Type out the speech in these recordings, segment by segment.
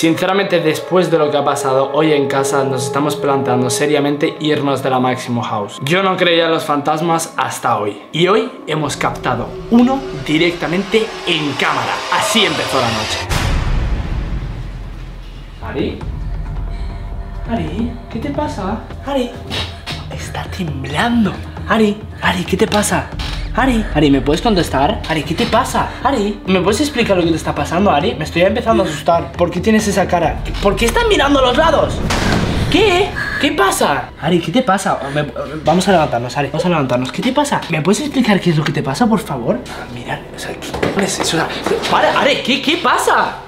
Sinceramente, después de lo que ha pasado hoy en casa, nos estamos planteando seriamente irnos de la Máximo House. Yo no creía en los fantasmas hasta hoy. Y hoy hemos captado uno directamente en cámara. Así empezó la noche. ¿Ari? Ari, ¿qué te pasa? Ari, está temblando. Ari, Ari, ¿qué te pasa? Ari, Ari, ¿me puedes contestar? Ari, ¿qué te pasa? Ari, ¿me puedes explicar lo que te está pasando, Ari? Me estoy empezando a asustar. ¿Por qué tienes esa cara? ¿Por qué estás mirando a los lados? ¿Qué? ¿Qué pasa? Ari, ¿qué te pasa? Vamos a levantarnos, Ari, vamos a levantarnos. ¿Qué te pasa? ¿Me puedes explicar qué es lo que te pasa, por favor? Ah, Mira, o sea, ¿qué ¿cuál es eso? Vale, Ari, ¿qué, qué pasa?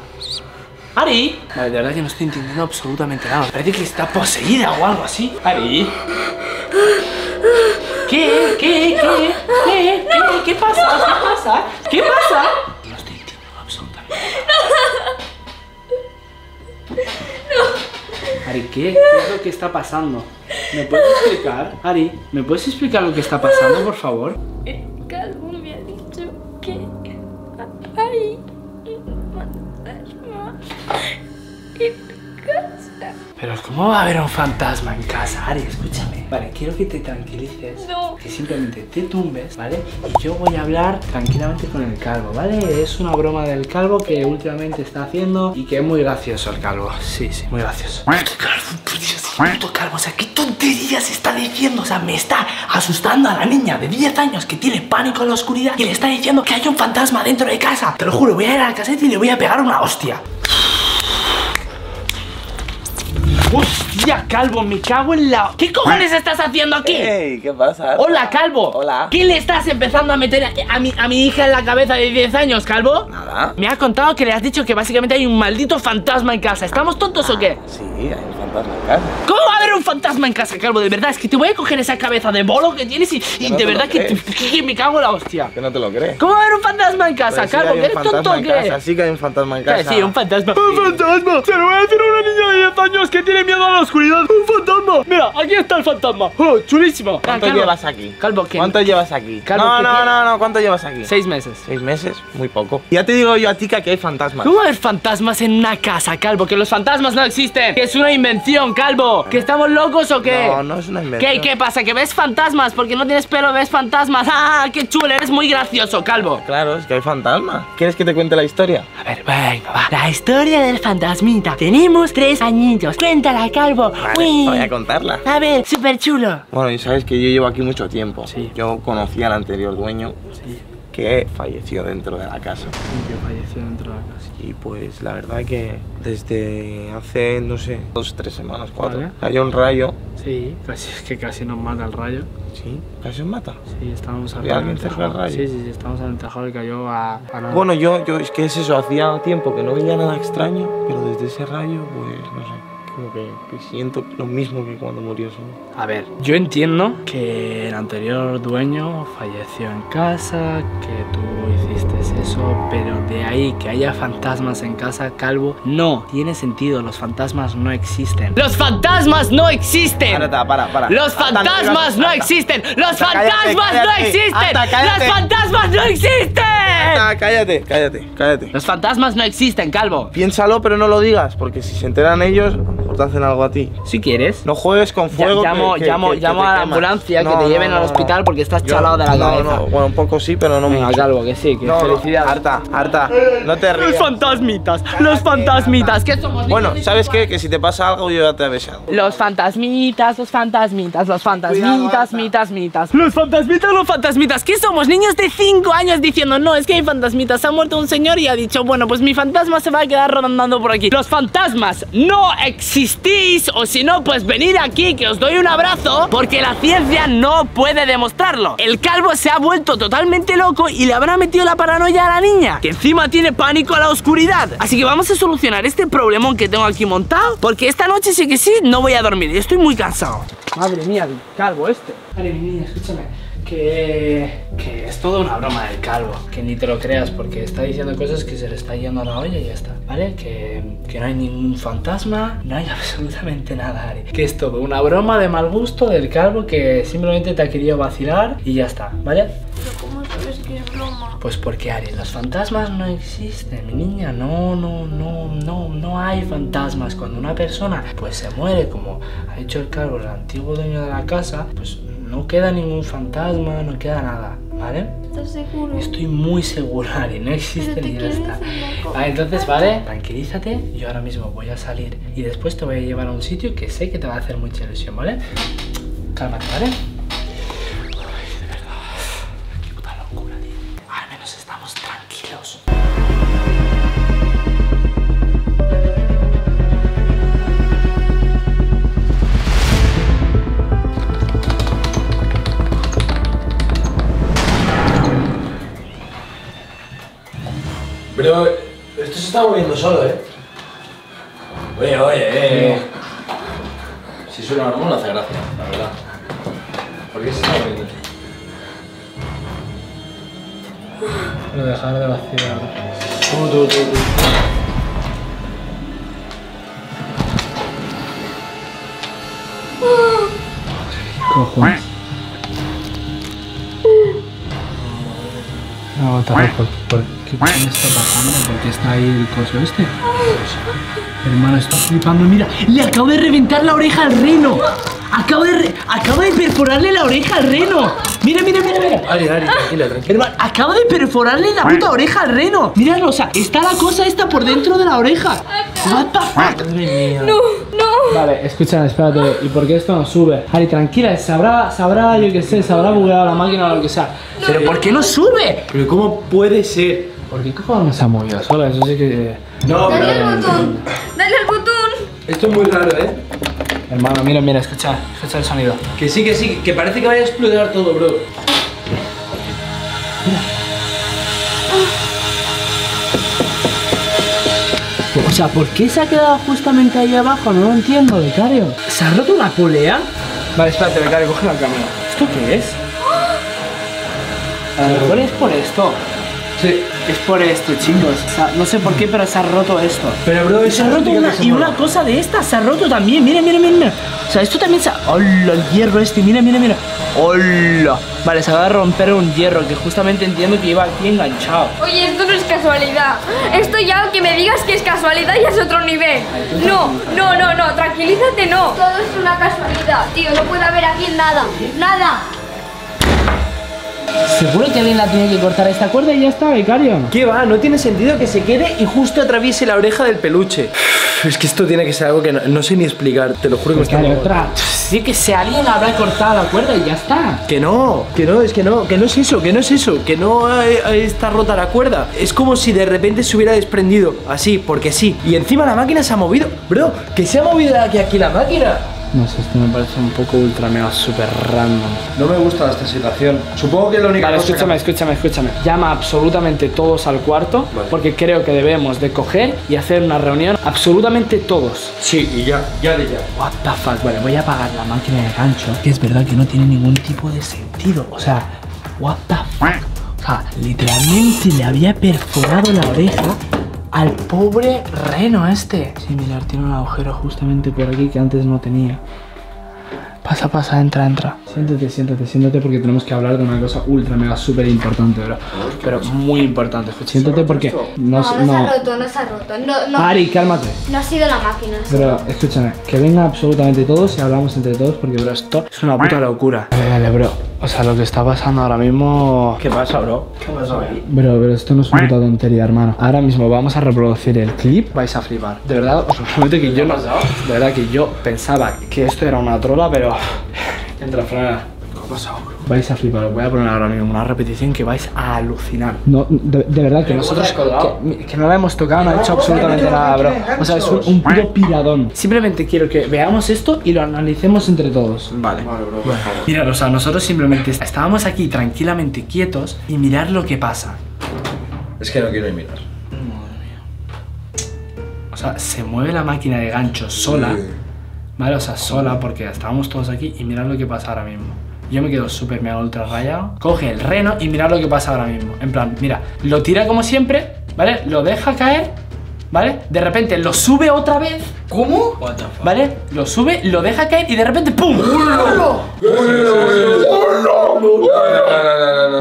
Ari. Vale, de verdad que no estoy entendiendo absolutamente nada. Parece que está poseída o algo así. Ari. ¿Qué? ¿Qué? ¿Qué? ¿Qué? ¿Qué? ¿Qué pasa? ¿Qué pasa? ¿Qué pasa? No estoy entendiendo absolutamente nada. Ari, ¿qué? ¿Qué es lo que está pasando? ¿Me puedes explicar? Ari, ¿me puedes explicar lo que está pasando, por favor? Calvo me ha dicho que hay un fantasma. Pero ¿cómo va a haber un fantasma en casa? Ari, escúchame. Vale, quiero que te tranquilices. No. Que simplemente te tumbes, ¿vale? Y yo voy a hablar tranquilamente con el calvo, ¿vale? Es una broma del calvo que últimamente está haciendo y que es muy gracioso el calvo. Sí, sí, muy gracioso. Calvo, por Dios, puto calvo, o sea, ¿qué tonterías está diciendo? O sea, me está asustando a la niña de 10 años que tiene pánico en la oscuridad y le está diciendo que hay un fantasma dentro de casa. Te lo juro, voy a ir a la caseta y le voy a pegar una hostia. 아, 뭐, 보스! ¡Hostia, Calvo! Me cago en la... ¿Qué cojones estás haciendo aquí? Ey, ¿qué pasa? Hola, Calvo. Hola. ¿Qué le estás empezando a meter a, a mi, a mi hija en la cabeza de 10 años, Calvo? Nada. Me ha contado que le has dicho que básicamente hay un maldito fantasma en casa. ¿Estamos tontos o qué? Sí, hay un fantasma en casa. ¿Cómo va a haber un fantasma en casa, Calvo? De verdad, es que te voy a coger esa cabeza de bolo que tienes y, y no de verdad que, crees. te- que me cago en la hostia. Que no te lo crees. ¿Cómo va a haber un fantasma en casa, Pero sí Calvo? hay ¿Que un eres tonto o qué? Sí que hay un fantasma en casa. Sí, un fantasma. ¡Un fantasma! Se lo voy a decir a una niña de 10 años que tiene miedo a la oscuridad. ¡Un fantasma! Mira, aquí está el fantasma. ¡Oh, chulísimo! ¿Cuánto Calvo. llevas aquí? Calvo, ¿qué? ¿Cuánto llevas aquí? Calvo, no, ¿qué no, no, no, ¿cuánto llevas aquí? Seis meses. ¿Seis meses? Muy poco. Ya te digo yo a ti que aquí hay fantasmas. ¿Cómo va a haber fantasmas en una casa, Calvo? Que los fantasmas no existen. Que es una invención, Calvo. ¿Que estamos locos o qué? No, no es una invención. ¿Qué, ¿Qué pasa? ¿Que ves fantasmas? Porque no tienes pelo, ves fantasmas. ¡Ah, qué chulo! Eres muy gracioso, Calvo. Claro, es que hay fantasmas. ¿Quieres que te cuente la historia? A ver, venga, va. La historia del fantasmita. Tenemos tres añitos. Cuéntala, Calvo. Vale, Uy. voy a contarla. A ver, súper chulo. Bueno, y sabes que yo llevo aquí mucho tiempo. Sí. Yo conocí al anterior dueño Sí, que falleció dentro de la casa. que falleció dentro de la casa. Y pues la verdad que desde hace, no sé, dos, tres semanas, cuatro, Vale. cayó un rayo. Sí, casi, es que casi nos mata el rayo. Sí, casi os mata. Sí, estábamos ¿Había alguien cerca del rayo? Sí, sí, sí, estábamos el tejado y cayó a, a nada. Bueno, yo, yo, es que es eso, hacía tiempo que no veía nada extraño, pero desde ese rayo, pues, no sé, como que, que siento lo mismo que cuando murió su... A ver, yo entiendo que el anterior dueño falleció en casa, que tú hiciste eso, pero de ahí que haya fantasmas en casa, Calvo, no tiene sentido. Los fantasmas no existen. ¡Los fantasmas no existen! Para, para, para. ¡Los fantasmas no existen! ¡Los fantasmas no existen! ¡Los fantasmas no existen! Cállate, cállate, cállate. Los fantasmas no existen, Calvo. Piénsalo, pero no lo digas, porque si se enteran ellos, mejor te hacen algo a ti. Si quieres. No juegues con Ya- fuego. llamo que- que- llamo, que- que llamo te a la ambulancia No, que te lleven no, al hospital porque estás Yo- chalado de la no, cabeza. No, bueno, un poco sí, pero no Venga, mucho. Calvo, que sí, que felicidades. harta, harta. No te Los rías. fantasmitas, los fantasmitas, ¿qué somos? Bueno, ¿sabes qué? Que si te pasa algo, yo ya te he avisado. Los fantasmitas, los fantasmitas, los fantasmitas, mitas, mitas. Los fantasmitas, los fantasmitas. ¿Qué somos? Niños de 5 años diciendo, no, es que hay fantasmitas. Ha muerto un señor y ha dicho, bueno, pues mi fantasma se va a quedar rondando por aquí. Los fantasmas no existís, o si no, pues venid aquí que os doy un abrazo, porque la ciencia no puede demostrarlo. El calvo se ha vuelto totalmente loco y le habrá metido la paranoia a la niña, que encima tiene pánico a la oscuridad. Así que vamos a solucionar este problemón que tengo aquí montado, porque esta noche sí que sí no voy a dormir. Estoy muy cansado. Madre mía, el calvo este. Vale, mi niña, escúchame. Que, toda una broma del calvo. Que ni te lo creas, porque está diciendo cosas que se le está yendo a la olla y ya está. ¿Vale? Que, que no hay ningún fantasma, no hay absolutamente nada, Ari. Que es todo una broma de mal gusto del calvo que simplemente te ha querido vacilar y ya está, ¿vale? Pero ¿cómo sabes que es broma. Pues porque Ari, los fantasmas no existen, mi niña, no, no, no, no, no hay fantasmas. Cuando una persona pues se muere, como ha dicho el cargo el antiguo dueño de la casa, pues no queda ningún fantasma, no queda nada, ¿vale? ¿Estás seguro? Estoy muy seguro, Ari, no existen Pero te y ya está. entonces, vale, tranquilízate, yo ahora mismo voy a salir y después te voy a llevar a un sitio que sé que te va a hacer mucha ilusión, ¿vale? Cálmate, ¿vale? Pero esto se está moviendo solo, ¿eh? Oye, oye, eh. Si suena normal no hace gracia, la verdad. ¿Por qué se está moviendo? Pero dejar de vacilar. Tú, tú, tú, tú. Cojones. No, otra vez, ¿por, por qué coño está pasando? ¿Por qué está ahí el coso este? Hermano, estoy flipando. Mira, le acabo de reventar la oreja al reno. Acabo de, re- acabo de perforarle la oreja al reno. Mira, mira, mira, mira. Ari, Ari, tranquila, tranquila. Hermano, acabo de perforarle la puta oreja al reno. Míralo, o sea, está la cosa esta por dentro de la oreja. What the fuck? Madre mía. No, no. Vale, escúchame, espérate. ¿Y por qué esto no sube? Ari, tranquila, sabrá, sabrá, yo qué sé, sabrá bugueado la máquina o lo que sea. Pero ¿por qué no sube? Pero ¿cómo puede ser? ¿Por qué cojones no se ha movido sola? Eso sí que... No, Dale pero... al botón. Dale al botón. Esto es muy raro, ¿eh? Hermano, mira, mira, escucha, escucha el sonido. Que sí, que sí, que parece que vaya a explotar todo, bro. O sea, ¿por qué se ha quedado justamente ahí abajo? No lo entiendo, becario. ¿Se ha roto una polea? Vale, espérate, becario, coge la cámara. ¿Esto qué es? A lo mejor es por esto. Sí. Es por esto, chicos. O sea, no sé por qué, pero se ha roto esto. Pero, bro, se ha roto una, y una cosa de esta se ha roto también. Mira, mira, mira, mira. O sea, esto también se ha. ¡Hola! El hierro este, mira, mira, mira. ¡Hola! Vale, se acaba de romper un hierro que justamente entiendo que iba aquí enganchado. Oye, esto no es casualidad. Esto ya, que me digas que es casualidad, ya es otro nivel. No, no, no, no, tranquilízate, no. Todo es una casualidad, tío. No puede haber aquí nada. Nada. Seguro que alguien la tiene que cortar esta cuerda y ya está, becario. ¿Qué va? No tiene sentido que se quede y justo atraviese la oreja del peluche. Es que esto tiene que ser algo que no, no sé ni explicar, te lo juro que me está otra. Sí, que si alguien habrá cortado la cuerda y ya está. Que no, que no, es que no, que no es eso, que no es eso, que no está rota la cuerda. Es como si de repente se hubiera desprendido, así, porque sí. Y encima la máquina se ha movido. Bro, que se ha movido aquí aquí la máquina. No sé, esto me parece un poco ultra mega super random. No me gusta esta situación. Supongo que es la única Vale, cosa que- escúchame, escúchame, escúchame. Llama absolutamente todos al cuarto Vale. porque creo que debemos de coger y hacer una reunión absolutamente todos. Sí, y ya, ya de ya. What the fuck, vale, voy a apagar la máquina de gancho. Que es verdad que no tiene ningún tipo de sentido. O sea, what the fuck. O sea, literalmente le había perforado la oreja al pobre reno este. Sí, mirar, tiene un agujero justamente por aquí que antes no tenía. Pasa, pasa, entra, entra. Siéntate, siéntate, siéntate porque tenemos que hablar de una cosa ultra mega súper importante, bro. Pero muy importante. escucha. Siéntate porque no, No, no, no. se ha roto, no se ha roto. No, no, Ari, cálmate. no ha sido la máquina. Pero escúchame, que venga absolutamente todos y hablamos entre todos porque, bro, esto es una puta locura. Dale, dale, bro. O sea, lo que está pasando ahora mismo. ¿Qué pasa, bro? ¿Qué pasa ahí? Bro, pero esto no es una puta tontería, hermano. Ahora mismo vamos a reproducir el clip. Vais a flipar. De verdad, os prometo que yo no. De verdad que yo pensaba que esto era una trola, pero. Entra, frena. Vais a flipar, os voy a poner ahora mismo una repetición que vais a alucinar. No, de, de verdad que nosotros que, que no la hemos tocado, no ha hecho absolutamente nada, bro. O sea, es un, un puto piradón. Simplemente quiero que veamos esto y lo analicemos entre todos. Vale. Vale, bro. Mirad, o sea, nosotros simplemente estábamos aquí tranquilamente quietos y mirar lo que pasa. Es que no quiero ni mirar. O sea, se mueve la máquina de gancho sola, ¿vale? O sea, sola porque estábamos todos aquí y mirad lo que pasa ahora mismo. Yo me quedo súper mega ultra rayado. Coge el reno y mirad lo que pasa ahora mismo. En plan, mira, lo tira como siempre, ¿vale? Lo deja caer ¿vale? De repente lo sube otra vez. ¿Cómo? ¿Vale? Lo sube, lo deja caer y de repente ¡pum!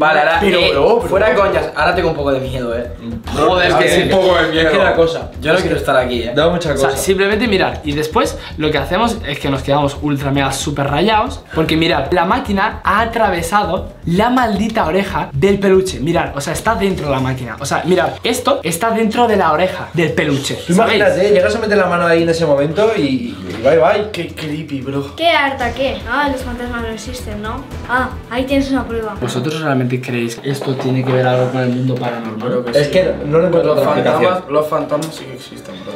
Vale, ahora, Pero, eh, bro, pero- fuera de coñas, ahora tengo un poco de miedo, eh. Joder, Es que sí, un poco de miedo. Es que la cosa, yo no quiero estar aquí, eh. Da mucha O sea, cosa. simplemente mirar. Y después lo que hacemos es que nos quedamos ultra mega super rayados. Porque mirad, la máquina ha atravesado la maldita oreja del peluche. Mirad, o sea, está dentro de la máquina. O sea, mirad, esto está dentro de la oreja del peluche. Tú ¿sabéis? imagínate, llegas a meter la mano ahí en ese momento y, y bye bye. Qué creepy, bro. ¿Qué harta qué? Ah, los fantasmas no existen, ¿no? Ah, ahí tienes una prueba. ¿Vosotros realmente creéis que esto tiene que ver algo con el mundo paranormal? Es que no le encuentro Los otra explicación. fantasmas, los fantasmas sí que existen, bro.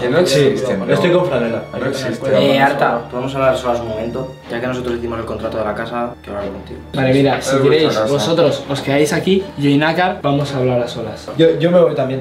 Que no existen. Estoy con Franela. No existen. Eh, Arta, podemos hablar solas un momento, ya que nosotros hicimos el contrato de la casa, quiero hablar contigo. Vale, mira, si queréis, vosotros os quedáis aquí, yo y Nácar vamos a hablar a solas. Yo, yo me voy también.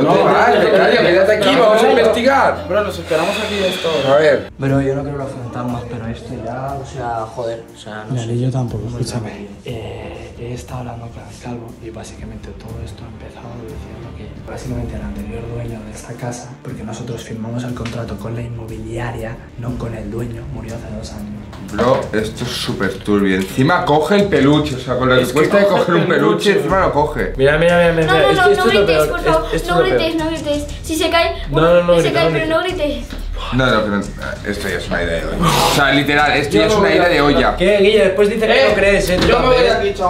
No te becario, quédate aquí, vamos a investigar. Bro, los esperamos aquí esto. A ver, Pero yo no creo los fantasmas, pero esto ya, o sea, joder, o sea, no sé. Yo tampoco, escúchame. Eh, he estado hablando con el calvo y básicamente todo esto ha empezado diciendo que básicamente el anterior dueño de esta casa, porque nosotros firmamos el contrato con la inmobiliaria, no con el dueño, murió hace dos años. bro, esto es súper turbio. Encima coge el peluche, o sea, con lo que cuesta de coger un peluche, encima lo coge. Mira, mira, mira, mira. No, no, esto, no, esto no gritéis, por favor. No gritéis, no gritéis. Si se cae, No, no, no si se grites, cae, no pero no gritéis. No, no, pero esto ya es una idea de olla. O sea, literal, esto ya es una idea de olla. ¿Qué, Guille? Después dice que no crees, eh. Yo me voy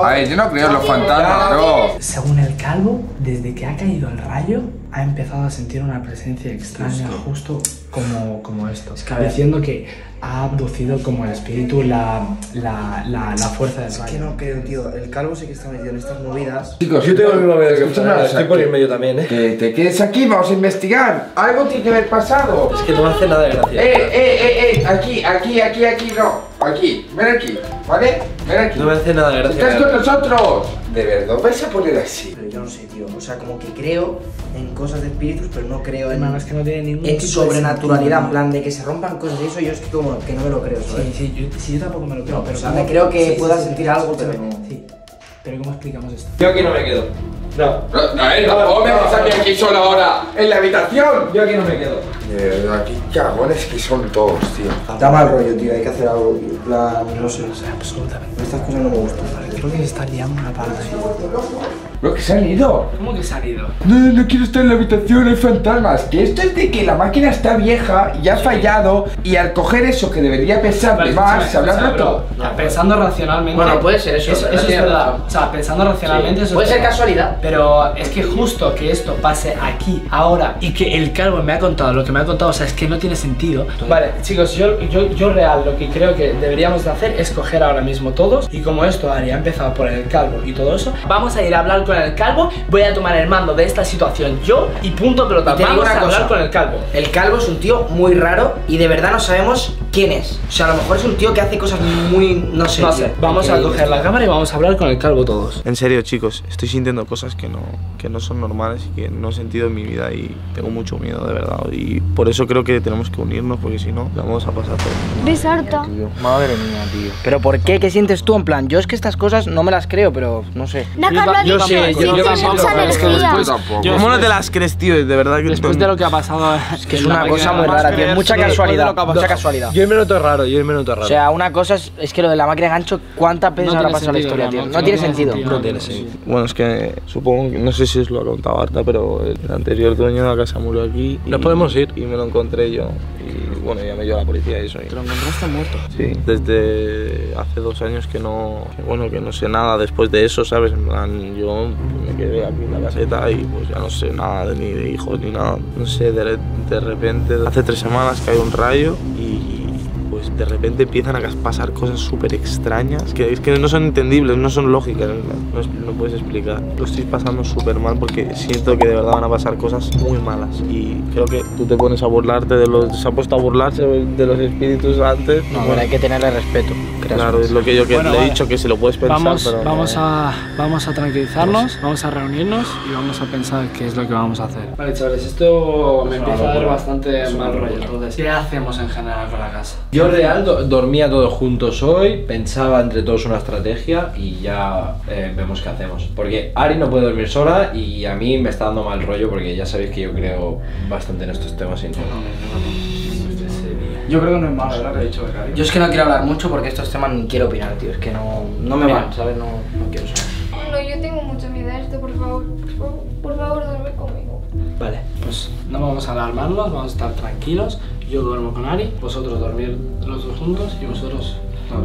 A ver, yo no creo en los fantasmas, bro. Según el calvo, desde que ha caído el rayo, ha empezado a sentir una presencia extraña, justo como, como esto. diciendo que ha abducido como el espíritu la, la, la, la fuerza del rayo. Que no creo, tío. El calvo sí que está metido en estas movidas. Chicos, Yo tengo el mismo miedo que Estoy por que- irme yo también, eh. Que te quedes aquí, vamos a investigar. Algo tiene que haber pasado. Es que no me hace nada de Eh, gracia. eh, eh, eh, aquí, aquí, aquí, aquí, no. Aquí, ven aquí, ¿vale? Ven aquí. No me hace nada de gracia. ¡Estás con nosotros! De verdad, vais a poner así. Yo no sé, tío. O sea, como que creo en cosas de espíritus, pero no creo en, Hermano, es que no tiene ningún en sobrenaturalidad. En plan, de que se rompan cosas y eso, yo es que como que no me lo creo, ¿sabes? Sí, sí, yo, sí, yo tampoco me lo creo. pero o sea, ¿cómo- me creo que sí, pueda sí, sentir sí, algo, pero no. Sí, pero ¿cómo explicamos esto? Yo aquí no me quedo. No. A ver, tampoco me dejes a mí aquí solo ahora, en la habitación. Yo aquí no me quedo. De verdad, qué cagones que son todos, tío. Da mal rollo, tío. Hay que hacer algo, tío. En plan, no sé. No sé, absolutamente. Estas cosas no me gustan. Creo que se está liando una parda Lo que se han ido. ¿Cómo que se ha ido? No, no quiero estar en la habitación, hay fantasmas. Que esto es de que la máquina está vieja y ha fallado y al coger eso que debería pesar de más, se habrá roto. Pensando racionalmente. Bueno, puede ser eso, Eso, eso es verdad. razón. O sea, pensando racionalmente, eso Puede es ser verdad. casualidad. Pero es que justo que esto pase aquí, ahora, y que el calvo me ha contado lo que me ha contado, o sea, es que no tiene sentido. Vale, chicos, yo, yo, yo real lo que creo que deberíamos de hacer es coger ahora mismo todos, y como esto, Ari, ha empezado por el calvo y todo eso, vamos a ir a hablar con el calvo, voy a tomar el mando de esta situación yo, y punto pelota, Y te digo vamos una a hablar cosa. con el calvo. El calvo es un tío muy raro y de verdad no sabemos quién es. O sea, a lo mejor es un tío que hace cosas muy, no sé. No tío. sé, vamos a coger la cámara y vamos a hablar con el calvo todos. En serio, chicos, estoy sintiendo cosas que no, que no son normales y que no he sentido en mi vida y tengo mucho miedo, de verdad. Y por eso creo que tenemos que unirnos, porque si no, la vamos a pasar todo. ¿Ves harta? Madre mía, tío. Pero ¿por qué? ¿Qué sientes tú? En plan, yo es que estas cosas no me las creo, pero no sé. Nácar lo ha yo dicho, sí, yo- siente yo tampoco, es que. Yo tampoco. ¿Cómo no te las crees, tío? De verdad que Después de lo que ha pasado, es Que es una cosa muy rara, tío. Mucha casualidad. Mucha casualidad. Yo me noto raro, yo me noto raro. O sea, una cosa es, es que lo de la máquina de gancho, ¿cuántas veces No habrá pasado la historia, tío? no, No, no tiene sentido. sentido. No tiene sentido. Bueno, es que supongo que, no sé si os lo ha contado Arta, pero el anterior dueño de la casa murió aquí. Nos podemos ir. Y me lo encontré yo. Y bueno, ya me dio la policía y eso. y- Te lo encontraste muerto. Sí, desde hace dos años que no, que bueno, que no sé nada después de eso, ¿sabes? En plan, yo me quedé aquí en la caseta y pues ya no sé nada de- ni de hijos ni nada. No sé, de, de repente, hace tres semanas cae un rayo y pues de repente empiezan a pasar cosas súper extrañas que es que no son entendibles, no son lógicas, no, no puedes explicar. Lo estoy pasando súper mal porque siento que de verdad van a pasar cosas muy malas y creo que tú te pones a burlarte de los... Se ha puesto a burlarse de los espíritus antes. No, Bueno, hay que tenerle respeto. Claro, es lo que yo que Bueno, le he vale. dicho, que si lo puedes pensar, Vamos, pero no- vamos, a, vamos a tranquilizarnos, vamos a reunirnos y vamos a pensar qué es lo que vamos a hacer. Vale, chavales, esto me empieza a dar bastante mal rollo. Entonces, ¿qué hacemos en general con la casa? Yo real, do- dormía todos juntos hoy, pensaba entre todos una estrategia y ya eh, vemos qué hacemos. Porque Ari no puede dormir sola y a mí me está dando mal rollo porque ya sabéis que yo creo bastante en estos temas y no. Yo creo que no es malo, ¿verdad? Que ha dicho. Yo es que no quiero hablar mucho porque estos temas ni quiero opinar, tío. Es que no, no me van, ¿sabes? No, no quiero saber. No, yo tengo mucho miedo a esto, por favor. Por favor, por favor, duerme conmigo. Vale, pues no vamos a alarmarnos, vamos a estar tranquilos. Yo duermo con Ari, vosotros dormir los dos juntos y vosotros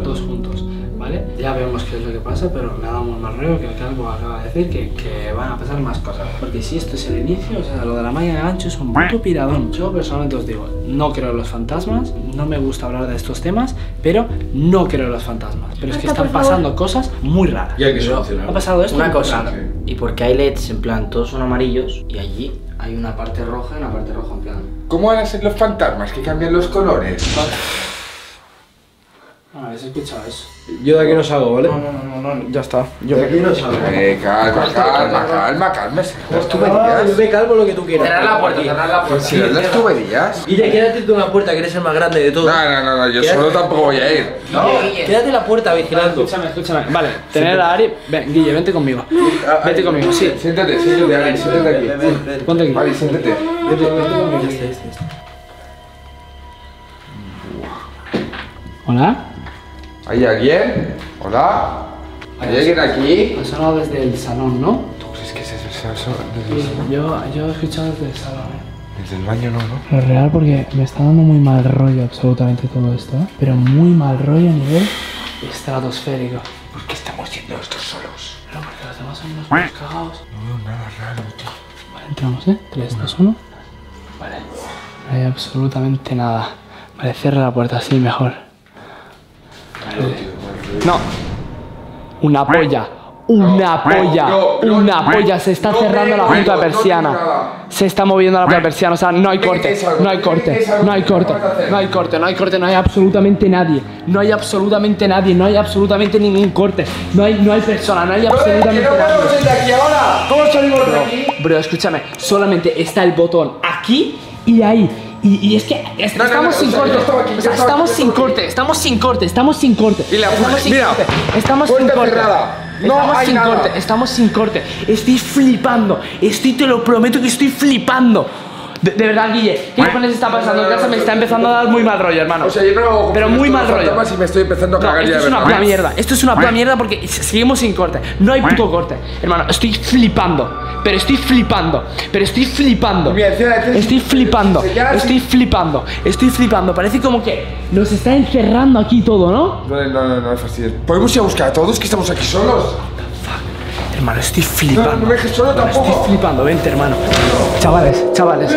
dos juntos, ¿vale? Ya vemos qué es lo que pasa, pero me ha dado muy mal rollo que el calvo acaba de decir que, que van a pasar más cosas. Porque si esto es el inicio, o sea, lo de la máquina de gancho es un puto piradón. Yo personalmente os digo, no creo en los fantasmas, no me gusta hablar de estos temas, pero no creo en los fantasmas. Pero es que están pasando cosas muy raras. Y hay que Pero solucionarlo. Ha pasado esto. Una cosa, raro. y porque hay LEDs en plan, todos son amarillos y allí hay una parte roja y una parte roja en plan. ¿Cómo van a ser los fantasmas que cambian los colores? Ah, ¿Habéis escuchado eso? Yo de aquí no salgo, ¿vale? No, no, no, no, no, ya está. Yo De aquí no salgo. Eh, calma, calma, calma, calma. Las yo tuberías. me calmo lo que tú quieras. Cerrar la puerta, cerrar la puerta. Si las tuberías. Guille, quédate tú en la puerta, que eres el más grande de todos. No, no, no, no, yo Quédate- solo tampoco voy a ir. Quédate en la puerta vigilando. Escúchame, escúchame. Vale, tener a Ari. Ven, Guille, vente conmigo. Vete Ari, conmigo, sí. Siéntate, siéntate, Ari, siéntate aquí. Ponte aquí. Ari, siéntate. Vete, vete conmigo. Hola. ¿Hay alguien? ¿Hola? ¿Hay alguien aquí? Ha sonado desde el salón, ¿no? ¿Tú crees que ese es el salso? Sí, yo, yo he escuchado desde el salón, ¿eh? Desde el baño no, ¿no? Lo real porque me está dando muy mal rollo absolutamente todo esto, ¿eh? Pero muy mal rollo a nivel estratosférico. ¿Por qué estamos yendo estos solos? Pero porque los demás son unos cagados. No veo nada raro, tío. Vale, entramos, ¿eh? 3, 2, 1. Vale. No hay absolutamente nada. Vale, cierra la puerta así mejor. No. Una polla. Una polla. Una polla. Se está cerrando la puta persiana. Se está moviendo la puta persiana. O sea, no hay corte. No hay corte. No hay ¿qué corte. No hay corte. No hay corte. No hay absolutamente nadie. No hay absolutamente nadie. No hay absolutamente ningún corte. No hay, no hay persona. No hay ¡Que absolutamente nadie. ¿Cómo salimos de aquí? Bro, escúchame, solamente está el botón aquí y ahí. Y, y es que es- No, no, estamos sin corte. yo estaba aquí, O yo sea, estaba estamos aquí, sin corte, estamos sin corte, estamos sin corte. Y la estamos sin mira, corte. Estamos sin puerta corte. cerrada. No estamos hay sin nada. corte, estamos sin corte. Estoy flipando. Estoy, te lo prometo que estoy flipando. De, de verdad, Guille, ¿qué cojones está pasando en casa? Me está empezando a dar muy mal rollo, hermano. O sea, yo no. Pero muy mal rollo. fantasmas Y me estoy empezando a No, cagar esto ya es de una verdad. puta mierda. Esto es una puta mierda porque s- seguimos sin corte. No hay puto corte. Hermano, estoy flipando. Pero estoy flipando. Pero estoy flipando. Estoy flipando. Estoy flipando. Estoy flipando. Parece como que nos está encerrando aquí todo, ¿no? No, no, no, no, es fastidio. ¿Podemos ir a buscar a todos que estamos aquí solos? Hermano, estoy No, flipando. no me dejes solo tampoco. Estoy flipando. Vente, hermano. Chavales, chavales.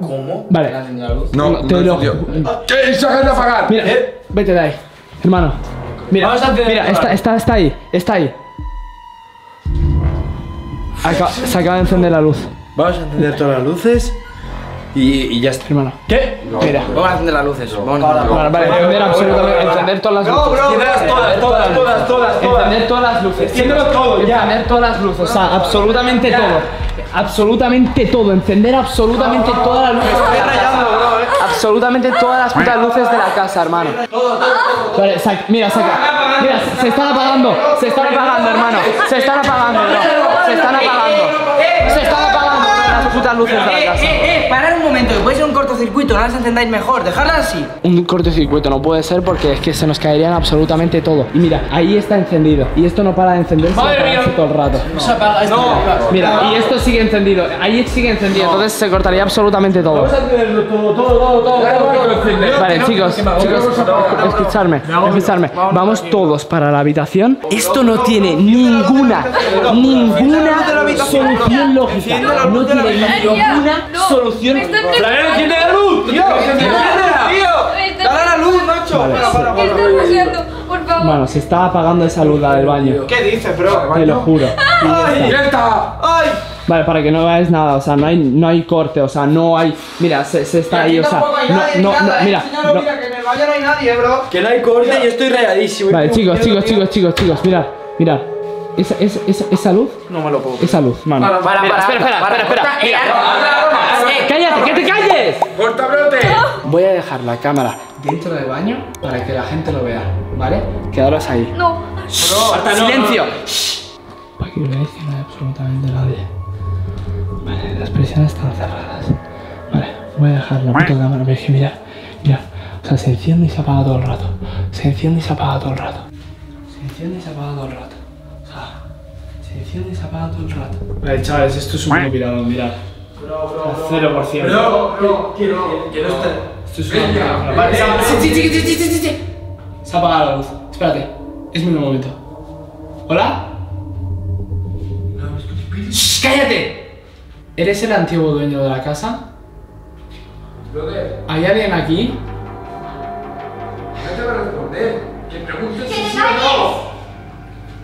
¿Cómo? Vale. No, No, no, te lo- encendió. ¿Qué? ¡Se apagar! Mira, vete de ahí. Hermano. Mira, Vamos a encender mira, está, está ahí. Está ahí. Acaba- se acaba de encender la luz. Vamos a encender todas las luces y, y ya está. Hermano. ¿Qué? Mira. Vamos a encender las luces. Vamos a encender las luces. Vale, encender absolutamente, encender todas las luces. todas, todas, todas, todas, todas, Encender todas las luces. Enciéndelo todo, ya. Encender todas las luces, o sea, absolutamente todo. Absolutamente todo, encender absolutamente todas las luces. de la casa. Absolutamente todas las putas luces de la casa, hermano. Vale, saca- mira, saca. Mira, se están apagando. Se están apagando, hermano. Se están apagando, bro. Se están apagando. Se están apagando bro, las putas luces de la casa. Eh, eh, parad un momento, que puede ser un cortocircuito, no las encendáis mejor, dejadlas así. Un cortocircuito no puede ser porque es que se nos caerían absolutamente todo. Y mira, ahí está encendido. Y esto no para de encenderse todo el rato. Mira, y esto sigue encendido. Ahí sigue encendido. Entonces se cortaría absolutamente todo. Vale, chicos, chicos, escuchadme, escuchadme. Vamos todos para la habitación. Esto no tiene ninguna, ninguna solución lógica. No tiene ninguna No, solución. estoy ¡Enciende la luz, tío! ¡Dale ¡Dale la luz, macho! Vale. ¿Qué estás haciendo? Por favor. Bueno, se está apagando esa luz la del baño. ¿Qué dices, bro? Te lo juro. Y ya está. ¡Ay! Vale, para que no veáis nada, o sea, no hay, no hay corte, o sea, no hay. Mira, se, se está ahí, o sea. No, no, no, mira. no. que en el baño no hay nadie, bro. Que no hay corte y estoy rayadísimo. Vale, chicos, chicos, chicos, chicos, chicos, mirad, mirad. Esa, esa, esa, esa luz, No me lo puedo. esa luz, mano. Para, Mira, para, espera, espera, para, espera, espera. para, Mira. eh, ¡Cállate, que te calles! ¡Portabrote! voy a dejar la cámara dentro del baño para que la gente lo vea, ¿vale? Quedaros ahí. No. ¡Silencio! Aquí no hay absolutamente nadie. Vale, las persianas están cerradas. Vale, voy a dejar la puta cámara, veis que mira, mira. O sea, se enciende y se apaga todo el rato. Se enciende y se apaga todo el rato. Se enciende y se apaga todo el rato. Se apaga todo el rato. Vale, chavales, esto es un pirado, mirad. Bro, bro, 0%. Bro, bro, quiero, quiero estar. Esto es una. Vale, se ha- sí, sí, sí, sí, sí, sí, sí. Se ha apagado la luz. Espérate, es mi momento. ¿Hola? ¡Shh, ¡Cállate! ¿Eres el antiguo dueño de la casa? ¿Hay alguien aquí? no te va a responder. Que preguntes ¡Que si te sí o no.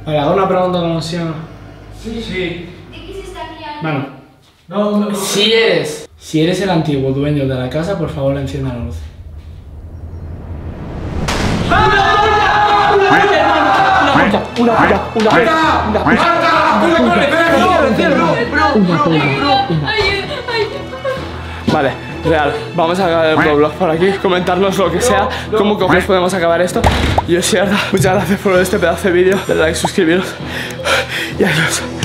Vale, hago una pregunta con sí o no. Sí, sí. ¿De qué se está? Mano, No, no, no. si eres, si eres el antiguo dueño de la casa, por favor encienda la luz. Ay, ay, Vale, real, vamos a acabar el vlog por aquí, comentarnos lo que sea, cómo coges podemos acabar esto. Yo, Sierra, muchas gracias por ver este pedazo de vídeo, de like, suscribiros y adiós.